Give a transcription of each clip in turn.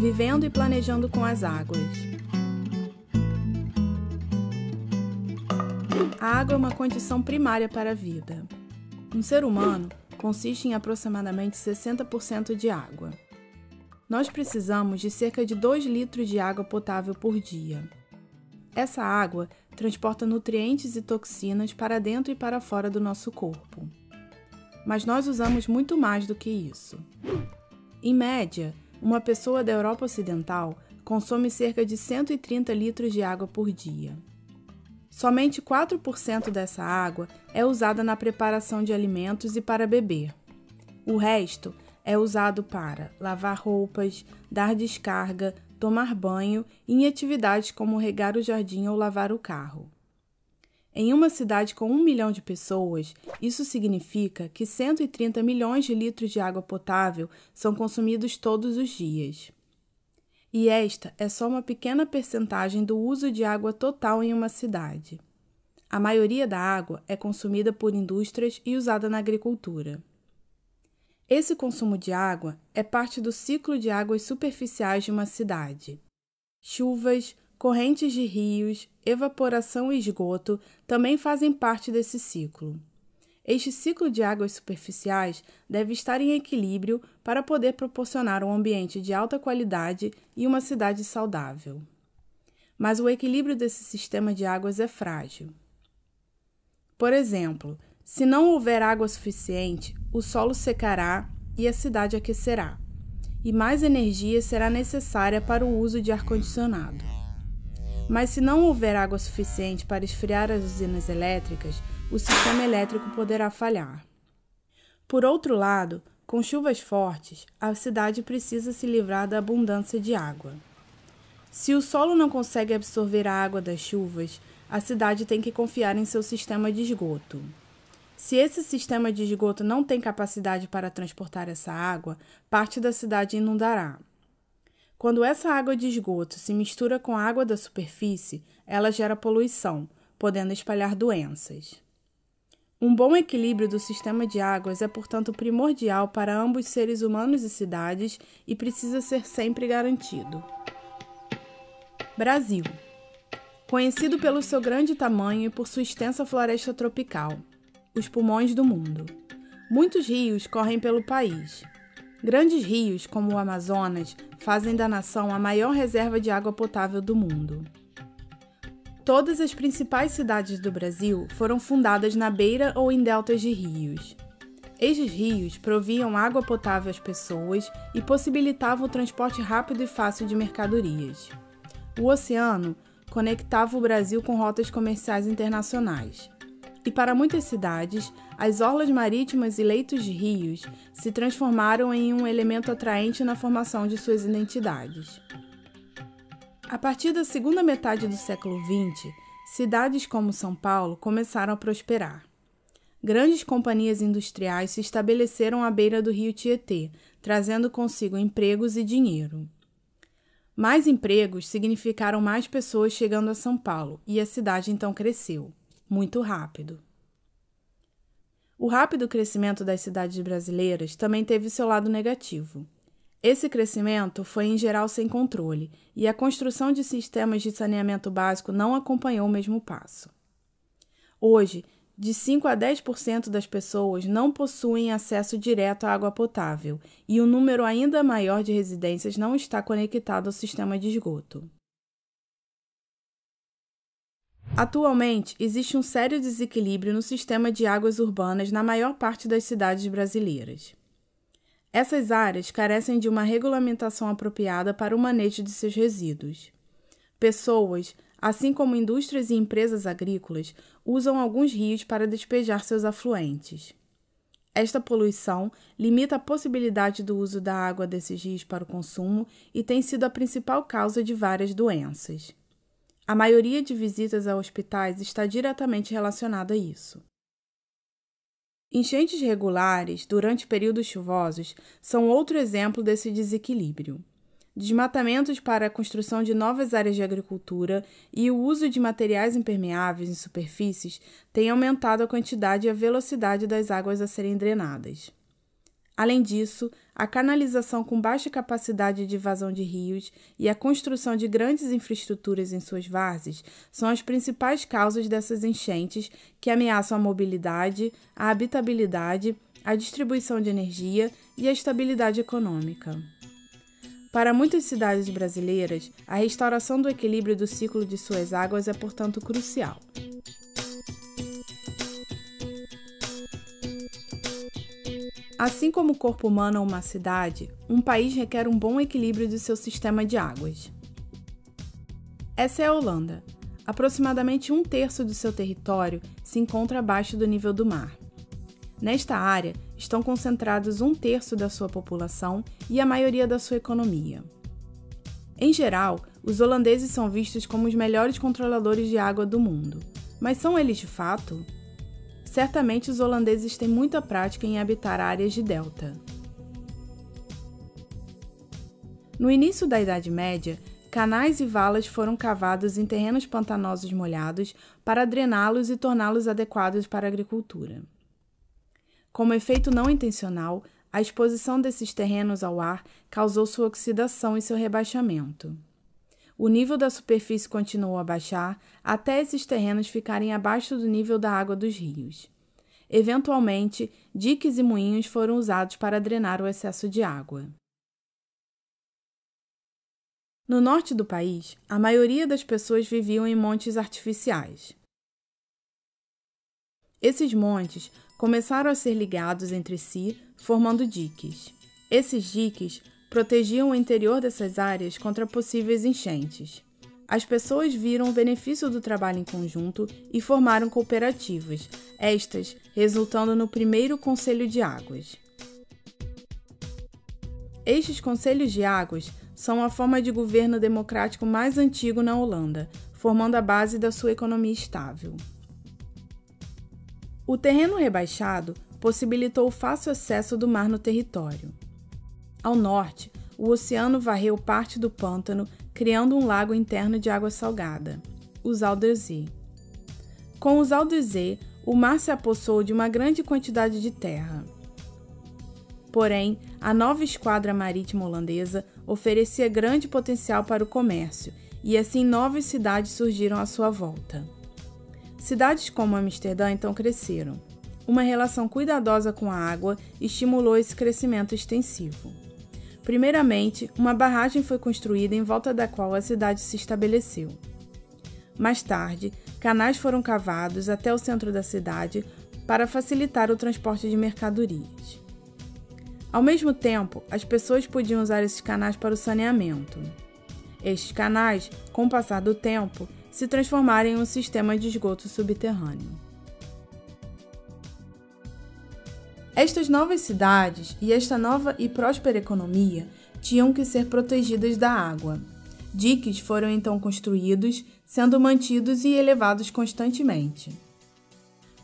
vivendo e planejando com as águas. A água é uma condição primária para a vida. Um ser humano consiste em aproximadamente 60% de água. Nós precisamos de cerca de 2 litros de água potável por dia. Essa água transporta nutrientes e toxinas para dentro e para fora do nosso corpo. Mas nós usamos muito mais do que isso. Em média, uma pessoa da Europa Ocidental consome cerca de 130 litros de água por dia. Somente 4% dessa água é usada na preparação de alimentos e para beber. O resto é usado para lavar roupas, dar descarga, tomar banho e em atividades como regar o jardim ou lavar o carro. Em uma cidade com um milhão de pessoas, isso significa que 130 milhões de litros de água potável são consumidos todos os dias. E esta é só uma pequena percentagem do uso de água total em uma cidade. A maioria da água é consumida por indústrias e usada na agricultura. Esse consumo de água é parte do ciclo de águas superficiais de uma cidade. Chuvas, correntes de rios, evaporação e esgoto também fazem parte desse ciclo. Este ciclo de águas superficiais deve estar em equilíbrio para poder proporcionar um ambiente de alta qualidade e uma cidade saudável. Mas o equilíbrio desse sistema de águas é frágil. Por exemplo, se não houver água suficiente, o solo secará e a cidade aquecerá, e mais energia será necessária para o uso de ar-condicionado. Mas se não houver água suficiente para esfriar as usinas elétricas, o sistema elétrico poderá falhar. Por outro lado, com chuvas fortes, a cidade precisa se livrar da abundância de água. Se o solo não consegue absorver a água das chuvas, a cidade tem que confiar em seu sistema de esgoto. Se esse sistema de esgoto não tem capacidade para transportar essa água, parte da cidade inundará. Quando essa água de esgoto se mistura com a água da superfície, ela gera poluição, podendo espalhar doenças. Um bom equilíbrio do sistema de águas é, portanto, primordial para ambos seres humanos e cidades e precisa ser sempre garantido. Brasil Conhecido pelo seu grande tamanho e por sua extensa floresta tropical, os pulmões do mundo. Muitos rios correm pelo país. Grandes rios, como o Amazonas, fazem da nação a maior reserva de água potável do mundo. Todas as principais cidades do Brasil foram fundadas na beira ou em deltas de rios. Estes rios proviam água potável às pessoas e possibilitavam o transporte rápido e fácil de mercadorias. O oceano conectava o Brasil com rotas comerciais internacionais. E para muitas cidades, as orlas marítimas e leitos de rios se transformaram em um elemento atraente na formação de suas identidades. A partir da segunda metade do século XX, cidades como São Paulo começaram a prosperar. Grandes companhias industriais se estabeleceram à beira do rio Tietê, trazendo consigo empregos e dinheiro. Mais empregos significaram mais pessoas chegando a São Paulo e a cidade então cresceu, muito rápido. O rápido crescimento das cidades brasileiras também teve seu lado negativo. Esse crescimento foi em geral sem controle e a construção de sistemas de saneamento básico não acompanhou o mesmo passo. Hoje, de 5 a 10% das pessoas não possuem acesso direto à água potável e um número ainda maior de residências não está conectado ao sistema de esgoto. Atualmente, existe um sério desequilíbrio no sistema de águas urbanas na maior parte das cidades brasileiras. Essas áreas carecem de uma regulamentação apropriada para o manejo de seus resíduos. Pessoas, assim como indústrias e empresas agrícolas, usam alguns rios para despejar seus afluentes. Esta poluição limita a possibilidade do uso da água desses rios para o consumo e tem sido a principal causa de várias doenças. A maioria de visitas a hospitais está diretamente relacionada a isso. Enchentes regulares durante períodos chuvosos são outro exemplo desse desequilíbrio. Desmatamentos para a construção de novas áreas de agricultura e o uso de materiais impermeáveis em superfícies têm aumentado a quantidade e a velocidade das águas a serem drenadas. Além disso, a canalização com baixa capacidade de vazão de rios e a construção de grandes infraestruturas em suas várzeas são as principais causas dessas enchentes que ameaçam a mobilidade, a habitabilidade, a distribuição de energia e a estabilidade econômica. Para muitas cidades brasileiras, a restauração do equilíbrio do ciclo de suas águas é, portanto, crucial. Assim como o corpo humano é uma cidade, um país requer um bom equilíbrio de seu sistema de águas. Essa é a Holanda. Aproximadamente um terço do seu território se encontra abaixo do nível do mar. Nesta área estão concentrados um terço da sua população e a maioria da sua economia. Em geral, os holandeses são vistos como os melhores controladores de água do mundo. Mas são eles de fato? Certamente os holandeses têm muita prática em habitar áreas de delta. No início da Idade Média, canais e valas foram cavados em terrenos pantanosos molhados para drená-los e torná-los adequados para a agricultura. Como efeito não intencional, a exposição desses terrenos ao ar causou sua oxidação e seu rebaixamento. O nível da superfície continuou a baixar até esses terrenos ficarem abaixo do nível da água dos rios. Eventualmente, diques e moinhos foram usados para drenar o excesso de água. No norte do país, a maioria das pessoas viviam em montes artificiais. Esses montes começaram a ser ligados entre si, formando diques. Esses diques protegiam o interior dessas áreas contra possíveis enchentes. As pessoas viram o benefício do trabalho em conjunto e formaram cooperativas, estas resultando no primeiro Conselho de Águas. Estes Conselhos de Águas são a forma de governo democrático mais antigo na Holanda, formando a base da sua economia estável. O terreno rebaixado possibilitou o fácil acesso do mar no território. Ao norte, o oceano varreu parte do pântano, criando um lago interno de água salgada, o Zalderzee. Com o Zalderzee, o mar se apossou de uma grande quantidade de terra. Porém, a nova esquadra marítima holandesa oferecia grande potencial para o comércio e assim novas cidades surgiram à sua volta. Cidades como Amsterdã então cresceram. Uma relação cuidadosa com a água estimulou esse crescimento extensivo. Primeiramente, uma barragem foi construída em volta da qual a cidade se estabeleceu. Mais tarde, canais foram cavados até o centro da cidade para facilitar o transporte de mercadorias. Ao mesmo tempo, as pessoas podiam usar esses canais para o saneamento. Estes canais, com o passar do tempo, se transformaram em um sistema de esgoto subterrâneo. Estas novas cidades e esta nova e próspera economia tinham que ser protegidas da água. Diques foram então construídos, sendo mantidos e elevados constantemente.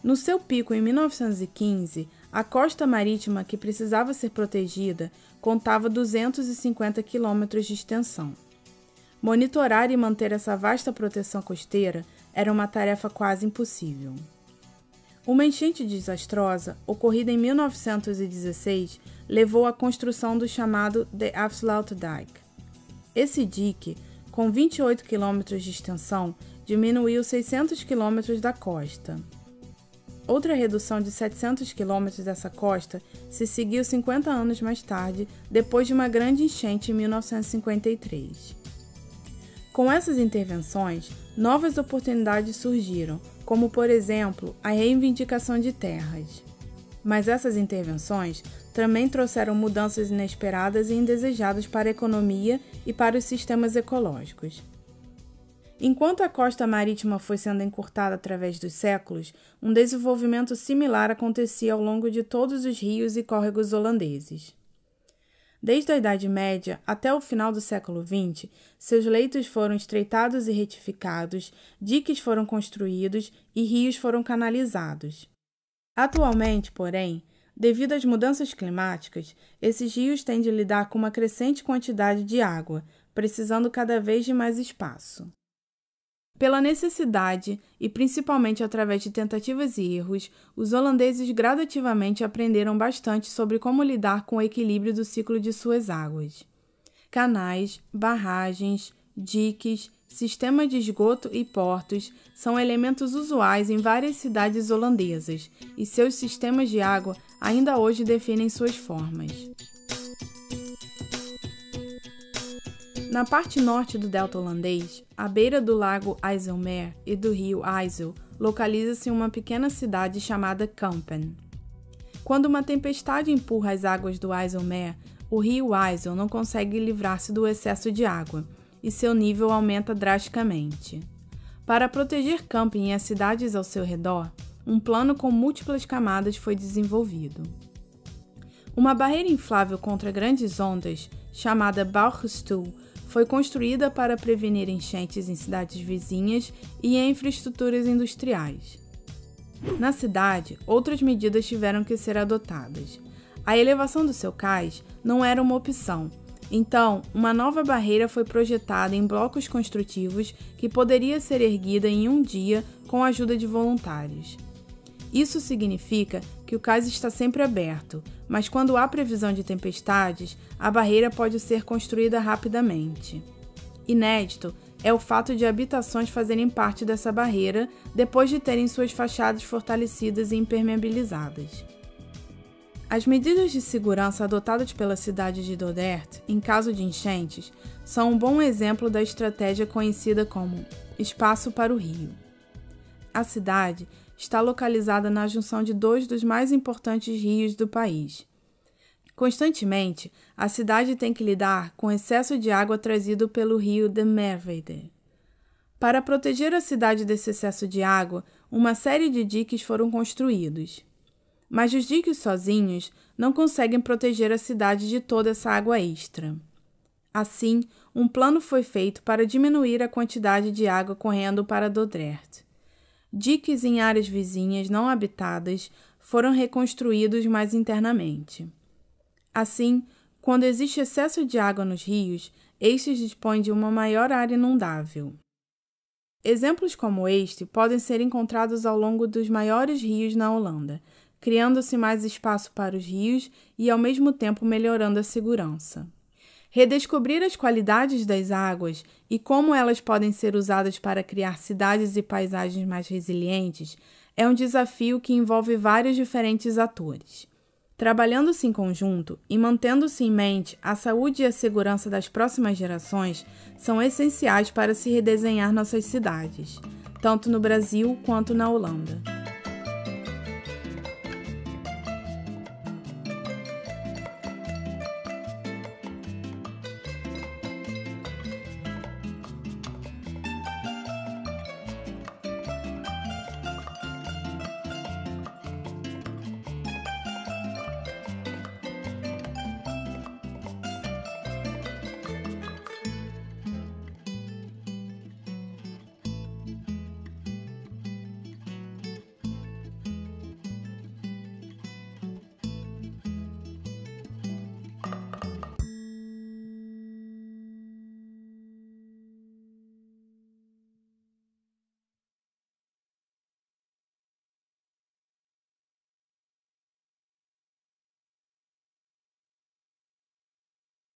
No seu pico em 1915, a costa marítima que precisava ser protegida contava 250 quilômetros de extensão. Monitorar e manter essa vasta proteção costeira era uma tarefa quase impossível. Uma enchente desastrosa, ocorrida em 1916, levou à construção do chamado The Afsluitdijk. Esse dique, com 28 km de extensão, diminuiu 600 km da costa. Outra redução de 700 km dessa costa se seguiu 50 anos mais tarde, depois de uma grande enchente em 1953. Com essas intervenções, novas oportunidades surgiram, como por exemplo a reivindicação de terras. Mas essas intervenções também trouxeram mudanças inesperadas e indesejadas para a economia e para os sistemas ecológicos. Enquanto a costa marítima foi sendo encurtada através dos séculos, um desenvolvimento similar acontecia ao longo de todos os rios e córregos holandeses. Desde a Idade Média até o final do século XX, seus leitos foram estreitados e retificados, diques foram construídos e rios foram canalizados. Atualmente, porém, devido às mudanças climáticas, esses rios têm de lidar com uma crescente quantidade de água, precisando cada vez de mais espaço. Pela necessidade, e principalmente através de tentativas e erros, os holandeses gradativamente aprenderam bastante sobre como lidar com o equilíbrio do ciclo de suas águas. Canais, barragens, diques, sistema de esgoto e portos são elementos usuais em várias cidades holandesas, e seus sistemas de água ainda hoje definem suas formas. Na parte norte do delta holandês, à beira do lago IJsselmeer e do rio IJssel, localiza-se uma pequena cidade chamada Kampen. Quando uma tempestade empurra as águas do IJsselmeer, o rio IJssel não consegue livrar-se do excesso de água e seu nível aumenta drasticamente. Para proteger Kampen e as cidades ao seu redor, um plano com múltiplas camadas foi desenvolvido. Uma barreira inflável contra grandes ondas, chamada Bauchstuhl, foi construída para prevenir enchentes em cidades vizinhas e em infraestruturas industriais. Na cidade, outras medidas tiveram que ser adotadas. A elevação do seu cais não era uma opção, então, uma nova barreira foi projetada em blocos construtivos que poderia ser erguida em um dia com a ajuda de voluntários. Isso significa que o cais está sempre aberto, mas quando há previsão de tempestades, a barreira pode ser construída rapidamente. Inédito é o fato de habitações fazerem parte dessa barreira depois de terem suas fachadas fortalecidas e impermeabilizadas. As medidas de segurança adotadas pela cidade de Dodert em caso de enchentes são um bom exemplo da estratégia conhecida como Espaço para o Rio. A cidade está localizada na junção de dois dos mais importantes rios do país. Constantemente, a cidade tem que lidar com excesso de água trazido pelo rio de Merwede. Para proteger a cidade desse excesso de água, uma série de diques foram construídos. Mas os diques sozinhos não conseguem proteger a cidade de toda essa água extra. Assim, um plano foi feito para diminuir a quantidade de água correndo para Dordrecht. Diques em áreas vizinhas não habitadas foram reconstruídos mais internamente. Assim, quando existe excesso de água nos rios, estes dispõem de uma maior área inundável. Exemplos como este podem ser encontrados ao longo dos maiores rios na Holanda, criando-se mais espaço para os rios e, ao mesmo tempo, melhorando a segurança. Redescobrir as qualidades das águas e como elas podem ser usadas para criar cidades e paisagens mais resilientes é um desafio que envolve vários diferentes atores. Trabalhando-se em conjunto e mantendo-se em mente a saúde e a segurança das próximas gerações são essenciais para se redesenhar nossas cidades, tanto no Brasil quanto na Holanda.